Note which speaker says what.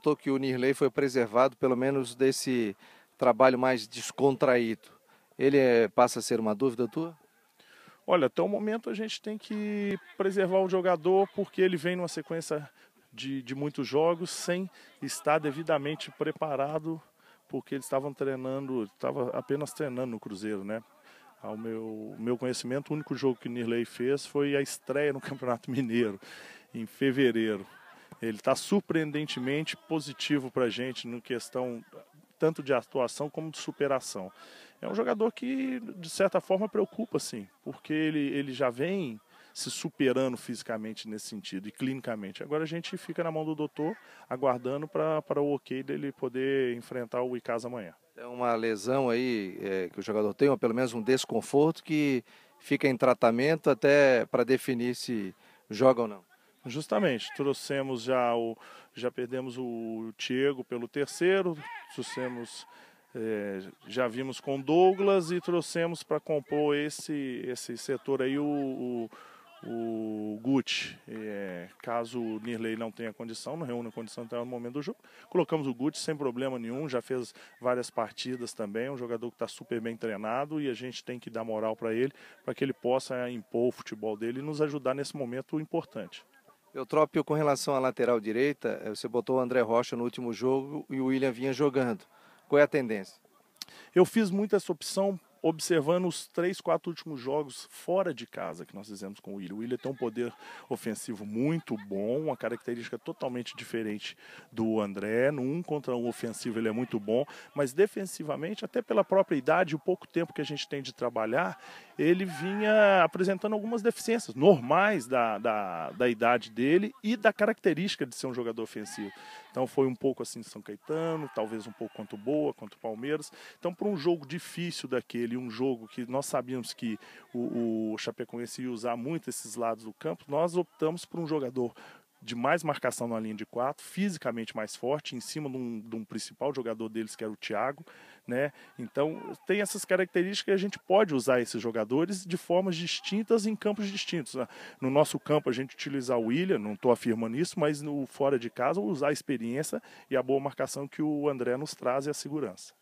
Speaker 1: notou que o Nirley foi preservado, pelo menos desse trabalho mais descontraído. Ele é, passa a ser uma dúvida tua?
Speaker 2: Olha, até o momento a gente tem que preservar o jogador porque ele vem numa sequência de, de muitos jogos sem estar devidamente preparado, porque eles estavam treinando, estava apenas treinando no Cruzeiro, né? Ao meu, meu conhecimento, o único jogo que o Nirley fez foi a estreia no Campeonato Mineiro, em fevereiro. Ele está surpreendentemente positivo para a gente no questão tanto de atuação como de superação. É um jogador que, de certa forma, preocupa, sim, porque ele, ele já vem se superando fisicamente nesse sentido e clinicamente. Agora a gente fica na mão do doutor, aguardando para o ok dele poder enfrentar o Icasa amanhã.
Speaker 1: É uma lesão aí é, que o jogador tem, ou pelo menos um desconforto que fica em tratamento até para definir se joga ou não.
Speaker 2: Justamente, trouxemos já o. Já perdemos o Diego pelo terceiro, trouxemos. É, já vimos com Douglas e trouxemos para compor esse, esse setor aí o, o o Gucci, é, caso o Nirley não tenha condição, não reúna condição até o momento do jogo, colocamos o Gucci sem problema nenhum, já fez várias partidas também, um jogador que está super bem treinado e a gente tem que dar moral para ele, para que ele possa impor o futebol dele e nos ajudar nesse momento importante.
Speaker 1: Eutrópio, com relação à lateral direita, eh, você botou o André Rocha no último jogo e o William vinha jogando. Qual é a tendência?
Speaker 2: Eu fiz muito essa opção observando os três, quatro últimos jogos fora de casa que nós fizemos com o Willian. O Willian tem um poder ofensivo muito bom, uma característica totalmente diferente do André. No um contra um ofensivo ele é muito bom, mas defensivamente, até pela própria idade e o pouco tempo que a gente tem de trabalhar, ele vinha apresentando algumas deficiências normais da, da, da idade dele e da característica de ser um jogador ofensivo. Então foi um pouco assim São Caetano, talvez um pouco quanto Boa, quanto Palmeiras. Então, para um jogo difícil daquele, um jogo que nós sabíamos que o, o Chapecoense ia usar muito esses lados do campo, nós optamos por um jogador de mais marcação na linha de quatro, fisicamente mais forte, em cima de um, de um, principal jogador deles, que era o Thiago. Né? Então, tem essas características que a gente pode usar esses jogadores de formas distintas em campos distintos. Né? No nosso campo, a gente utilizar o William, não estou afirmando isso, mas no fora de casa, usar a experiência e a boa marcação que o André nos traz e a segurança.